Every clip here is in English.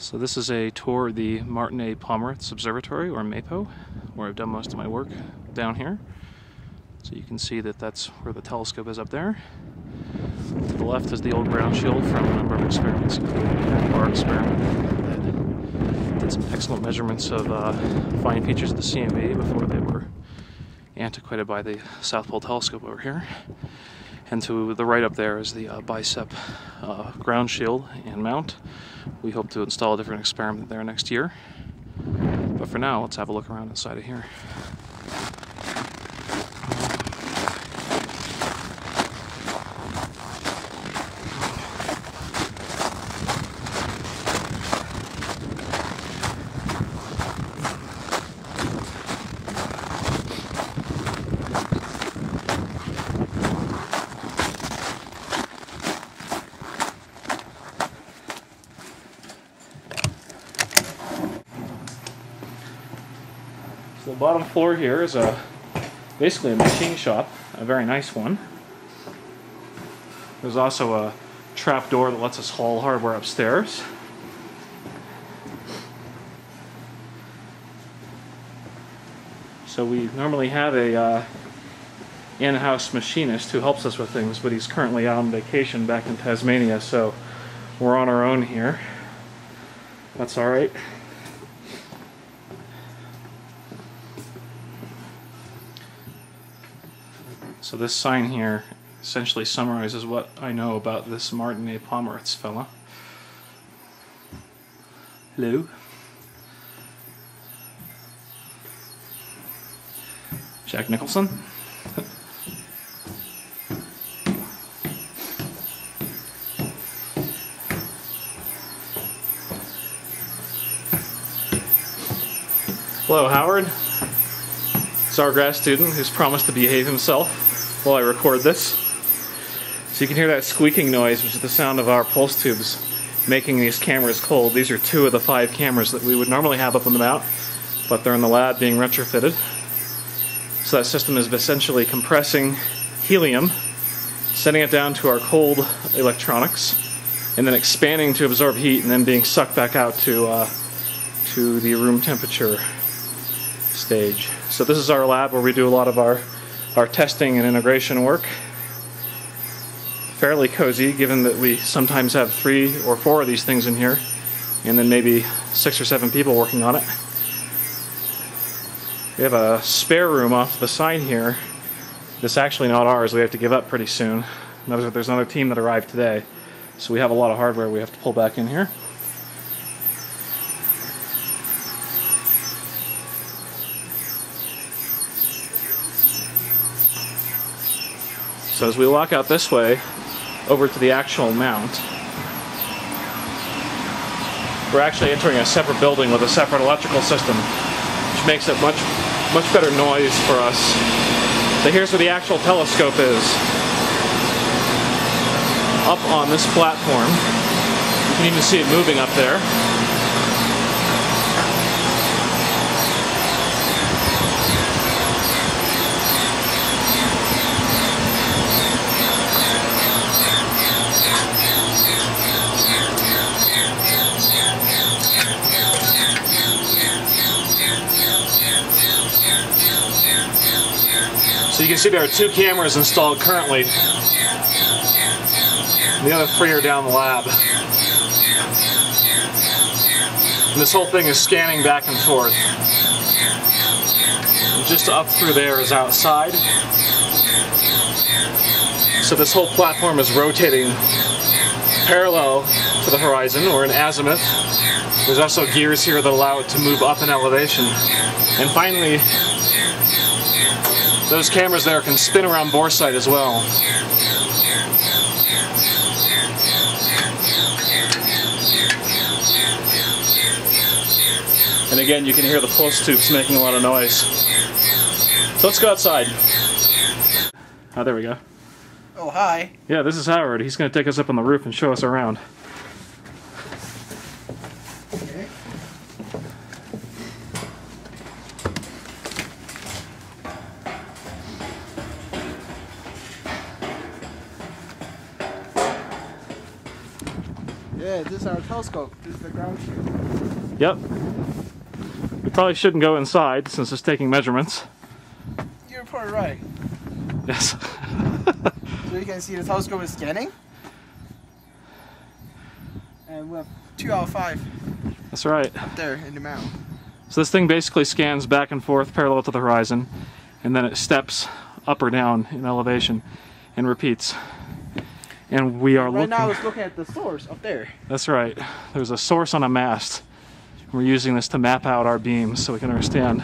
So this is a tour of the Martin A. Pomerantz Observatory, or MAPO, where I've done most of my work down here. So you can see that that's where the telescope is up there. To the left is the old ground shield from a number of experiments, including our experiment that did some excellent measurements of uh, fine features of the CMB before they were antiquated by the South Pole Telescope over here. And to the right up there is the uh, BICEP uh, ground shield and mount. We hope to install a different experiment there next year. But for now, let's have a look around inside of here. So the bottom floor here is a basically a machine shop, a very nice one. There's also a trap door that lets us haul hardware upstairs. So we normally have a uh, in-house machinist who helps us with things, but he's currently on vacation back in Tasmania, so we're on our own here. That's all right. So this sign here essentially summarizes what I know about this Martin A. Pomerantz fella. Hello. Jack Nicholson. Hello, Howard. It's our grad student who's promised to behave himself while I record this. So you can hear that squeaking noise, which is the sound of our pulse tubes making these cameras cold. These are two of the five cameras that we would normally have up on the mount, but they're in the lab being retrofitted. So that system is essentially compressing helium, sending it down to our cold electronics, and then expanding to absorb heat, and then being sucked back out to uh, to the room temperature stage. So this is our lab where we do a lot of our our testing and integration work. Fairly cozy, given that we sometimes have three or four of these things in here, and then maybe six or seven people working on it. We have a spare room off the side here. This actually not ours. We have to give up pretty soon. There's another team that arrived today, so we have a lot of hardware we have to pull back in here. So as we walk out this way, over to the actual mount, we're actually entering a separate building with a separate electrical system, which makes it much, much better noise for us. So here's where the actual telescope is. Up on this platform. You can even see it moving up there. See there are two cameras installed currently. The other three are down the lab. And this whole thing is scanning back and forth. And just up through there is outside. So this whole platform is rotating parallel to the horizon or in azimuth. There's also gears here that allow it to move up in elevation. And finally, those cameras there can spin around bore sight as well. And again, you can hear the pulse tubes making a lot of noise. So let's go outside. Oh, there we go. Oh, hi. Yeah, this is Howard. He's going to take us up on the roof and show us around. Yeah, this is our telescope. This is the ground truth. Yep. We probably shouldn't go inside since it's taking measurements. You're probably right. Yes. So you can see the telescope is scanning. And we have two out of five That's right. up there in the mountain. So this thing basically scans back and forth parallel to the horizon, and then it steps up or down in elevation and repeats. And we are Right looking. now it's looking at the source up there. That's right. There's a source on a mast. We're using this to map out our beams so we can understand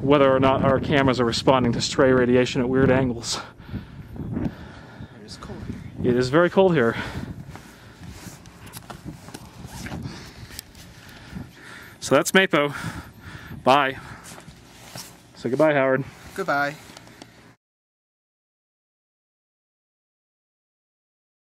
whether or not our cameras are responding to stray radiation at weird angles. It's cold here. It is very cold here. So that's Mapo. Bye. Say goodbye, Howard. Goodbye.